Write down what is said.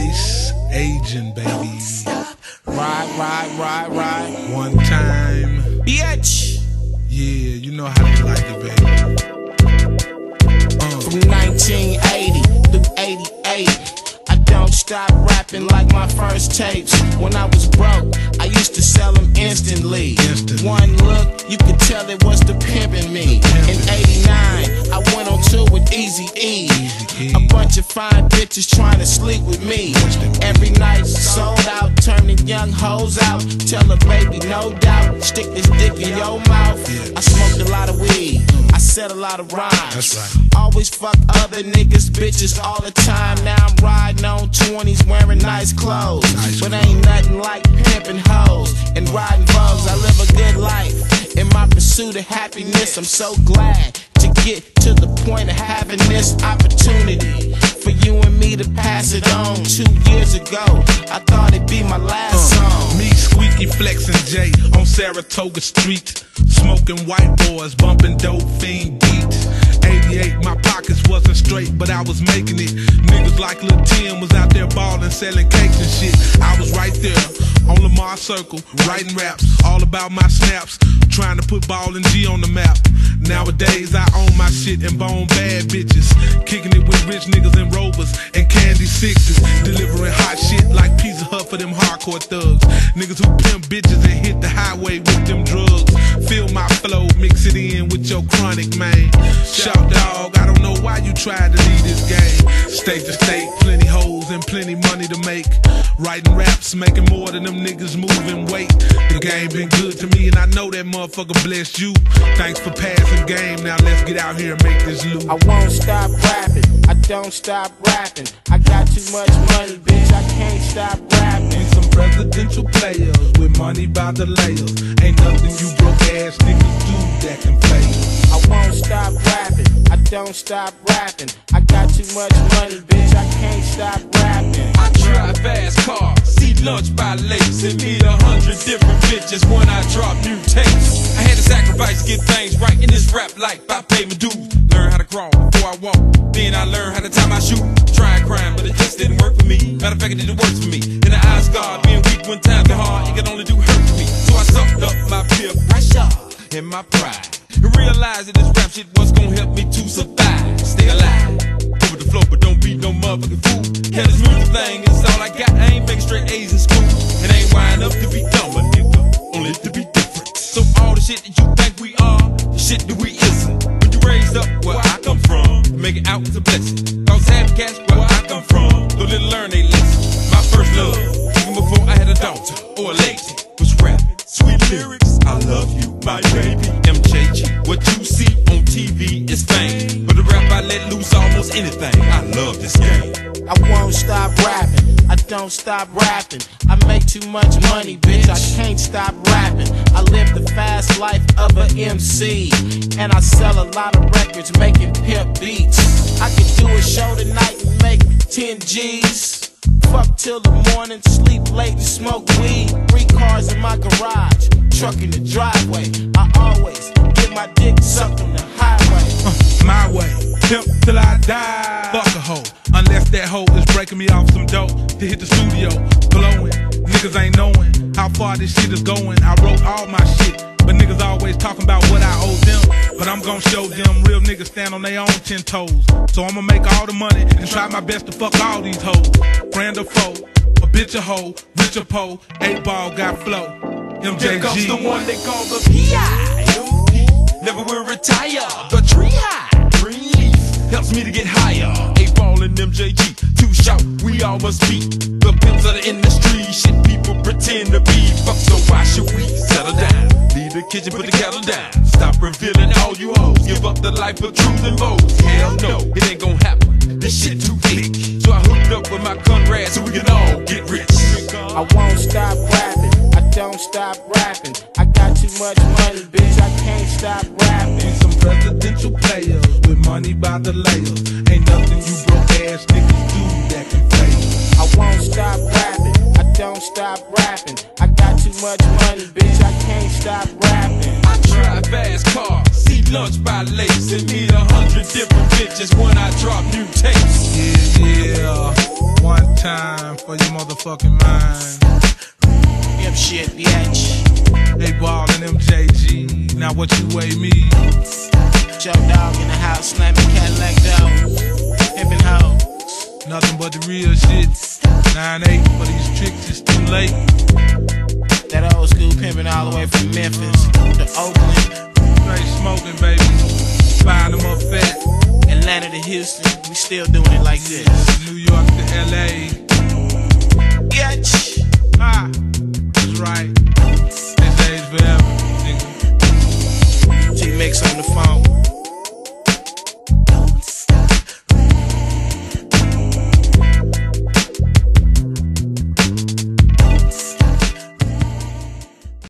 Ice agent, baby. Ride, ride, ride, ride. One time. Bitch! Yeah, you know how they like it, baby. Uh. From 1980 through 88. I stop rapping like my first tapes. When I was broke, I used to sell them instantly. Instantly. One look, you could tell it was the pimpin' me. In 89, I went on tour with Easy E. A bunch of fine bitches trying to sleep with me. Every night, sold out, young hoes out. Tell a baby, no doubt, stick this dick in your mouth. I smoked a lot of weed, mm. I said a lot of rhymes. Right. Always fuck other niggas, bitches all the time. Now I'm riding on 20s wearing nice clothes. Nice but ain't nothing like pimping hoes and riding bugs. I live a good life. In my pursuit of happiness, I'm so glad to get to the point of having this opportunity for you and me to pass it on. Two years ago, I thought it'd be my last uh, song. Me, Squeaky, Flex, and Jay on Saratoga Street. Smoking white boys, bumping dope fiend beats. 88, my pockets wasn't straight, but I was making it. Niggas like Lil Tim was out there balling, selling cakes and shit. I was right there on Lamar Circle, writing raps, all about my snaps. Trying to put ball and G on the map. Nowadays, I own my shit and bone bad bitches. Kicking it with rich niggas and rovers and candy sixes. Delivering hot shit like Pizza Hut for them hardcore thugs. Niggas who pimp bitches and hit the highway with them drugs. Feel my flow, mix it in with your chronic man. Shout dog, Why you tried to leave this game. State to state, plenty hoes and plenty money to make. Writing raps, making more than them niggas moving weight. The game been good to me and I know that motherfucker blessed you. Thanks for passing game, now let's get out here and make this loot. I won't stop rapping, I don't stop rapping. I got too much money, bitch, I can't stop rapping. Need some presidential players with money by the layers. Ain't nothing you broke ass niggas do that can play. I won't stop rapping, don't stop rapping. I got too much money, bitch, I can't stop rapping. I drive fast cars, see lunch by lakes, and meet a hundred different bitches when I drop new tapes. I had to sacrifice to get things right in this rap life. I pay my dues, learn how to crawl before I walk. Then I learned how to time my shoe. Try crime, but it just didn't work for me. Matter of fact, it didn't work for me. In the eyes of God, being weak when times get hard, it can only do hurt to me. So I sucked up my peer pressure and my pride. And realized that this rap shit was gonna help me to survive. Stay alive. Over the flow, but don't be no motherfucking fool. Yeah, this music thing is all I got. I ain't making straight A's in school. And ain't wind up to be dumb, but nigga, only to be different. So all the shit that you think we are, the shit that we isn't. When you raised up where I come from, make it out was a blessing. Cause happy cats where I come from, though little learn they lesson. My first love, even before I had a daughter or a lady, was rapping. Sweet lyrics, I love you, my baby. Stop rapping, I don't stop rapping. I make too much money, bitch, I can't stop rapping. I live the fast life of a MC, and I sell a lot of records making pimp beats. I could do a show tonight and make 10 G's. Fuck till the morning, sleep late and smoke weed. Three cars in my garage, truck in the driveway. I always get my dick sucked on the highway. Uh, my way, pimp till I die. Fuck a hoe, unless that hoe is breaking me off some dope to hit the studio, blowing. Niggas ain't knowing how far this shit is going. I wrote all my shit, but niggas always talking about what I owe them. But I'm gonna show them real niggas stand on their own ten toes. So I'ma make all the money and try my best to fuck all these hoes. Friend or foe, a bitch a hoe, rich or po, eight ball got flow. Here comes the MJG. one they call the PI. Never will retire. The tree high. Leaf helps me to get higher. MJG. Too $hort, we all must be. The pimps of the industry. Shit people pretend to be. Fuck, so why should we settle down? Leave the kitchen, put the kettle down. Stop revealing all you hoes. Give up the life of truth and modes. Hell no, it ain't gonna happen. This shit too thick. So I hooked up with my Conrad so we can all get rich. I won't stop rapping, I don't stop rapping. I got too much money, bitch, I can't stop rapping. Need some presidential players with money by the layers. Ain't nothing you broke ass niggas do that can play. I won't stop rapping, I don't stop rapping. I got too much money, bitch, I can't stop rapping. I drive fast cars, see lunch by lakes, and meet a hundred different bitches when I drop new tapes. Yeah, yeah. One time for your motherfucking mind. Yep, shit, bitch. They ballin' MJG. Now what you weigh me? Joe Dog in the house, slamming Cadillac dough. Pimpin' hoes. Nothing but the real shit. 9-8 for these tricks, it's too late. That old school pimpin' all the way from Memphis to Oakland, Straight smoking, baby. Find them up fat. Atlanta to Houston. We still doing it like this. New York to LA. Bitch. Ah, right. This days forever, nigga. T-Mix on the phone.